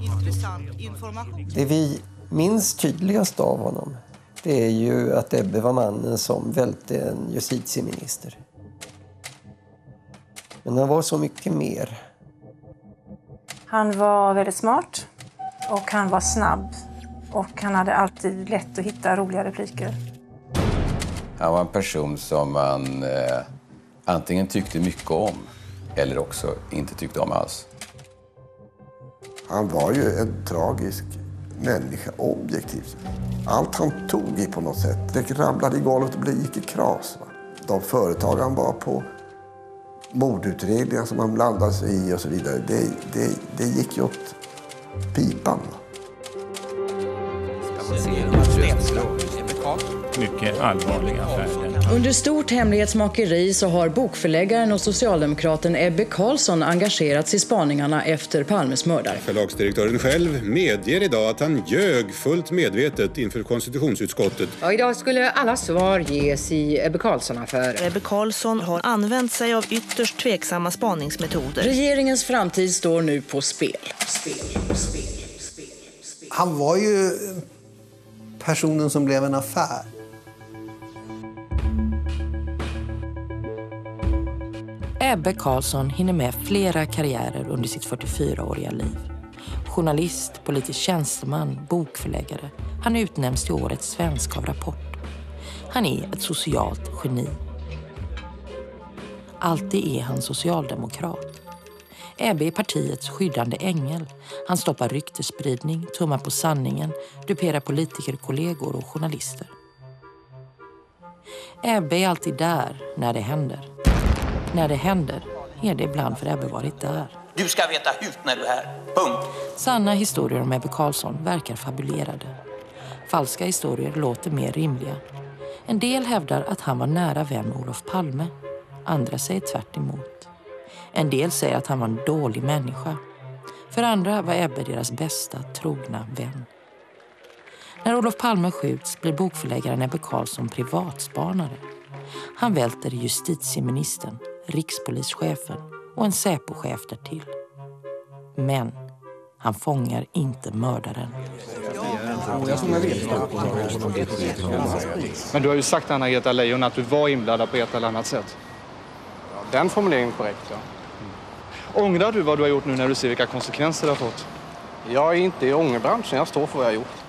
Intressant information. Det vi minns tydligast av honom det är ju att Ebbe var mannen som välte en justitieminister. Men han var så mycket mer. Han var väldigt smart och han var snabb. Och han hade alltid lätt att hitta roliga repliker. Han var en person som man eh, antingen tyckte mycket om eller också inte tyckte om alls. Han var ju en tragisk människa, objektivt. Allt han tog i på något sätt, det ramlade i golvet och gick i kras. Va? De företag han var på, mordutredningar som han blandade sig i och så vidare. Det, det, det gick ju åt pipan. Va? Mycket allvarliga affärer. Under stort hemlighetsmakeri så har bokförläggaren och socialdemokraten Ebbe Carlsson engagerats i spaningarna efter Palmes mördare. Förlagsdirektören själv medger idag att han ljög fullt medvetet inför konstitutionsutskottet. Ja, idag skulle alla svar ges i Ebbe Carlsson-affären. Ebbe Carlsson har använt sig av ytterst tveksamma spaningsmetoder. Regeringens framtid står nu på spel. Han var ju personen som blev en affär. Ebbe Carlsson hinner med flera karriärer under sitt 44-åriga liv. Journalist, politisk tjänsteman, bokförläggare. Han utnämns till årets svensk av Rapport. Han är ett socialt geni. Alltid är han socialdemokrat. Ebbe är partiets skyddande ängel. Han stoppar ryktesspridning, tummar på sanningen, duperar politikerkollegor och journalister. Ebbe är alltid där när det händer. När det händer är det ibland för Ebbe varit där. Du ska veta hut när du är här. Punkt. Sanna historier om Ebbe Carlsson verkar fabulerade. Falska historier låter mer rimliga. En del hävdar att han var nära vän Olof Palme. Andra säger tvärt emot. En del säger att han var en dålig människa. För andra var Ebbe deras bästa, trogna vän. När Olof Palme skjuts blir bokförläggaren Ebbe Carlsson privatspanare. Han välter justitieministern, rikspolischefen och en Säpochef därtill. Men han fångar inte mördaren. Men du har ju sagt Anna-Greta Leijon att du var inblandad på ett eller annat sätt. Den formuleringen är korrekt, ja. Ångrar du vad du har gjort nu när du ser vilka konsekvenser det har fått? Jag är inte i ångerbranschen, jag står för vad jag har gjort.